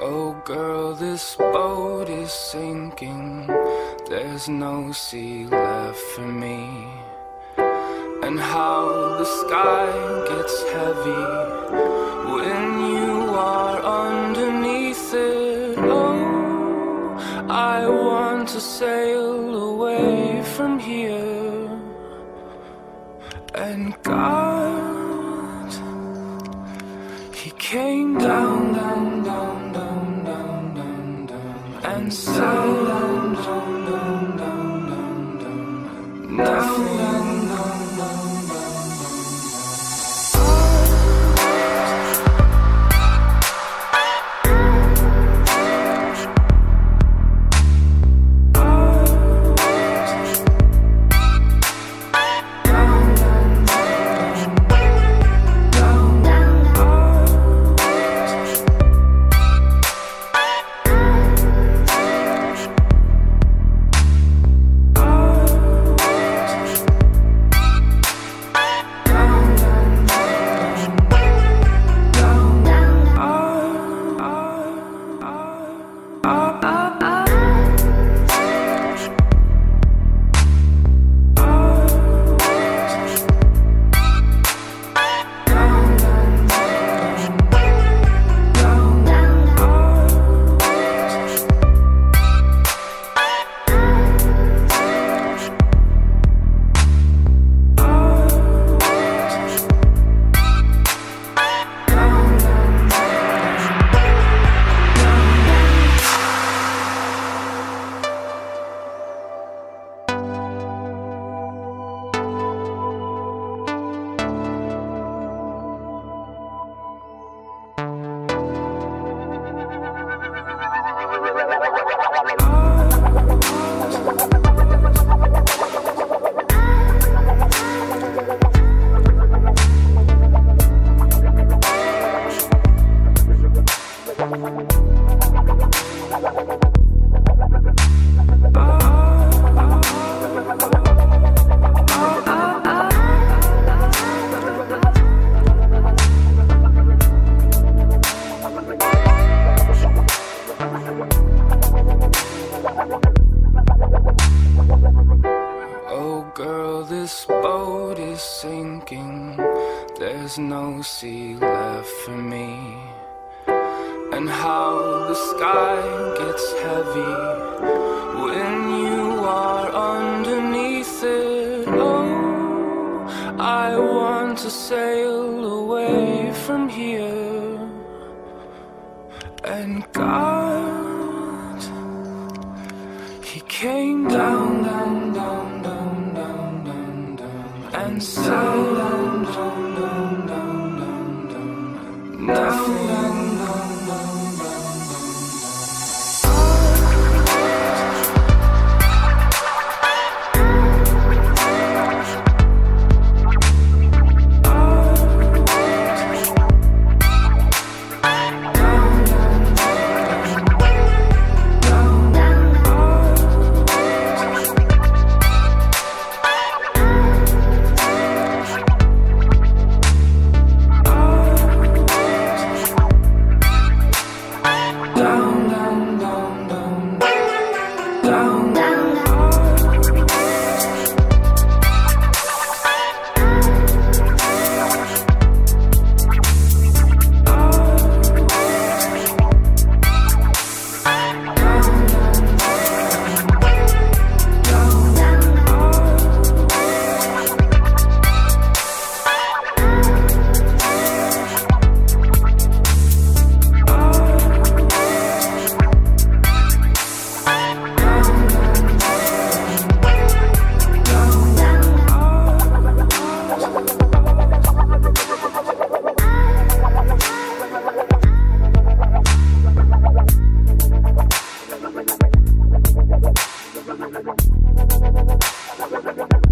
Oh girl, this boat is sinking. There's no sea left for me. And how the sky gets heavy when you are underneath it. Oh, I want to sail away from here. And God, He came down, down, down, down, so long, long, long, long, long, long, long. nothing. This boat is sinking. There's no sea left for me. And how the sky gets heavy when you are underneath it. Oh, I want to sail away from here. And God, He came down, down, down, and so long, down, down, down, down, down, down. nothing. down, down. Thank you.